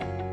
Bye.